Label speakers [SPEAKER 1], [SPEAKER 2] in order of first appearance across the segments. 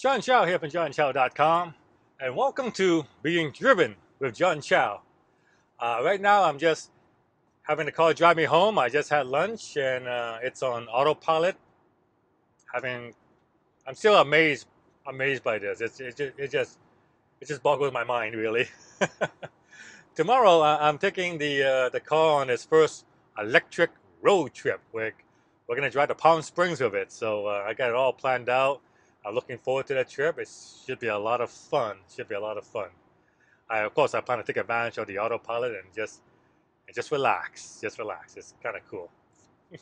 [SPEAKER 1] John Chow here from johnchow.com, and welcome to Being Driven with John Chow. Uh, right now, I'm just having the car drive me home. I just had lunch, and uh, it's on autopilot. Having, I'm still amazed, amazed by this. It's it just it just, it just boggles my mind, really. Tomorrow, uh, I'm taking the uh, the car on its first electric road trip. We're we're gonna drive to Palm Springs with it, so uh, I got it all planned out. I'm looking forward to that trip. It should be a lot of fun. Should be a lot of fun. I, of course, I plan to take advantage of the autopilot and just and just relax. Just relax. It's kind of cool.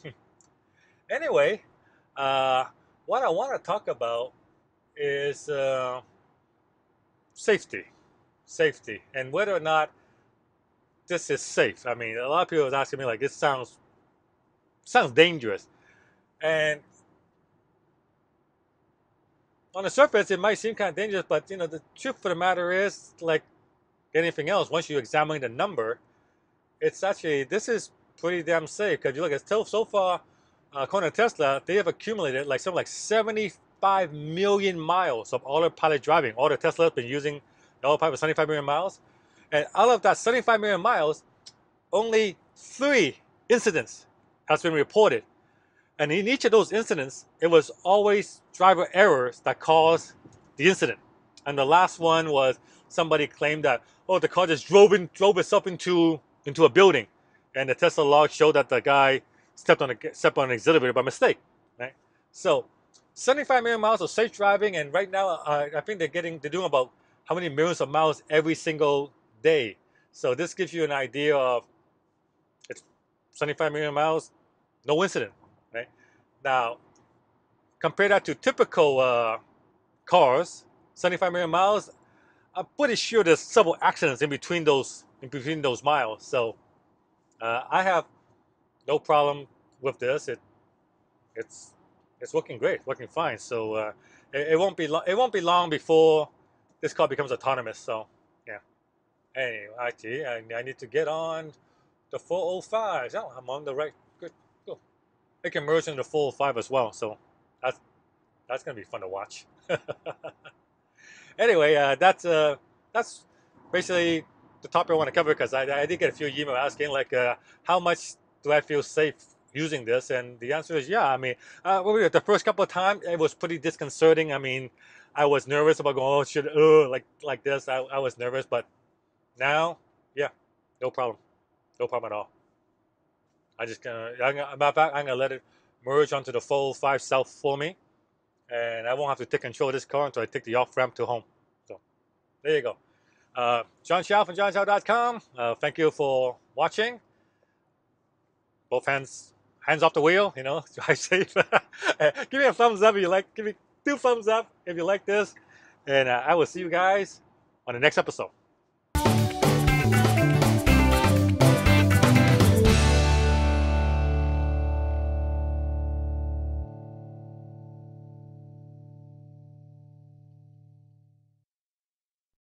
[SPEAKER 1] anyway, uh, what I want to talk about is uh, safety, safety, and whether or not this is safe. I mean, a lot of people are asking me like, "This sounds sounds dangerous," and on the surface, it might seem kind of dangerous, but you know, the truth of the matter is, like anything else, once you examine the number, it's actually this is pretty damn safe because you look at so, so far, uh, according to Tesla, they have accumulated like something like 75 million miles of autopilot driving. All the Tesla has been using the autopilot for 75 million miles, and out of that 75 million miles, only three incidents has been reported and in each of those incidents, it was always driver errors that caused the incident. And the last one was somebody claimed that, oh, the car just drove in, drove itself into into a building, and the Tesla log showed that the guy stepped on a stepped on an accelerator by mistake. Right. So, 75 million miles of safe driving, and right now, uh, I think they're getting they're doing about how many millions of miles every single day. So this gives you an idea of it's 75 million miles, no incident. Now, compare that to typical uh, cars, 75 million miles. I'm pretty sure there's several accidents in between those in between those miles. So uh, I have no problem with this. It it's it's working great, working fine. So uh, it, it, won't be it won't be long before this car becomes autonomous. So yeah. Anyway, actually, I, I need to get on the 405. Oh, I'm on the right it can merge into full five as well. So that's that's gonna be fun to watch. anyway, uh, that's uh, that's basically the topic I want to cover because I, I did get a few emails asking like uh, how much do I feel safe using this, and the answer is yeah. I mean, uh, the first couple of times it was pretty disconcerting. I mean, I was nervous about going, oh, should uh, like like this. I, I was nervous, but now, yeah, no problem, no problem at all. I just gonna, I'm gonna, I'm gonna let it merge onto the full five south for me, and I won't have to take control of this car until I take the off ramp to home. So, there you go. Uh, John Chow from johnchow.com. Uh, thank you for watching. Both hands, hands off the wheel. You know, drive safe. give me a thumbs up if you like. Give me two thumbs up if you like this, and uh, I will see you guys on the next episode.